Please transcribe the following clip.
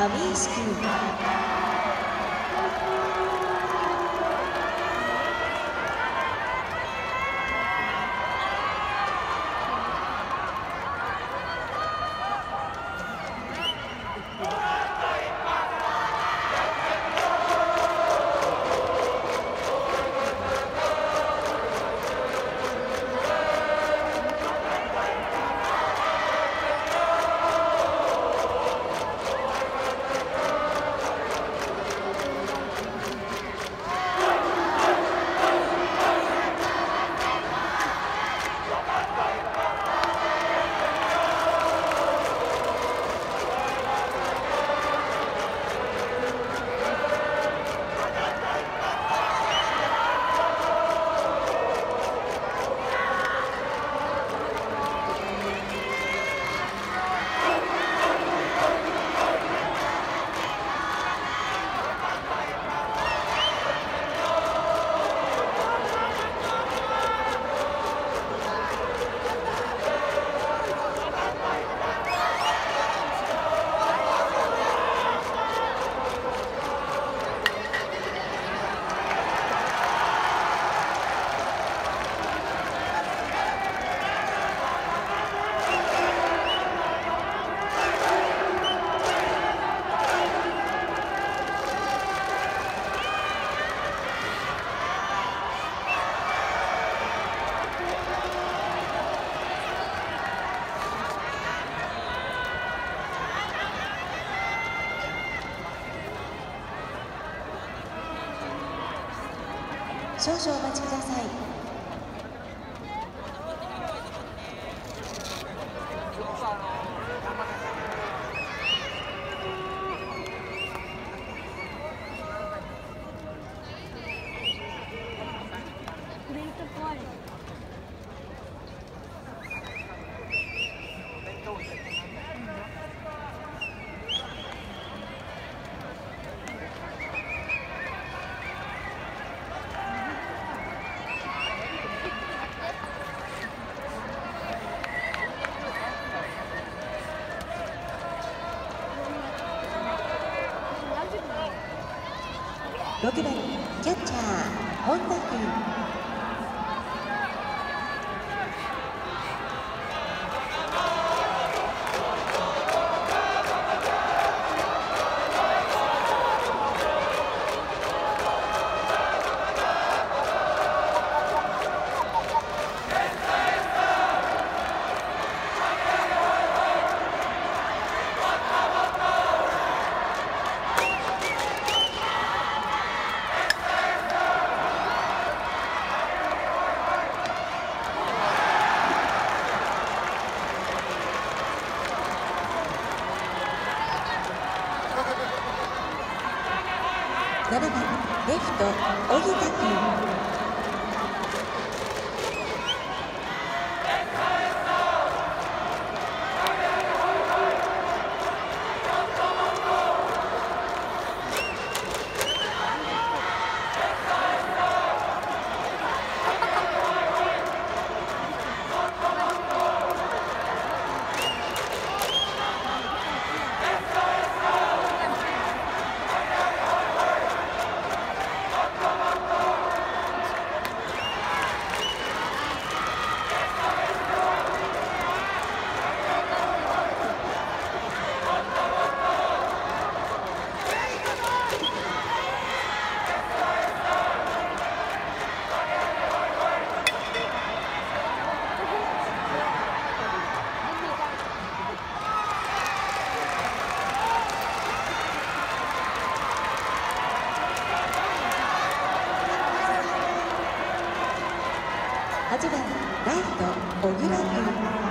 5番ファースト上石君少々お待ちください。6番キャッチャー本田君。7番レフト荻田君ト小倉君。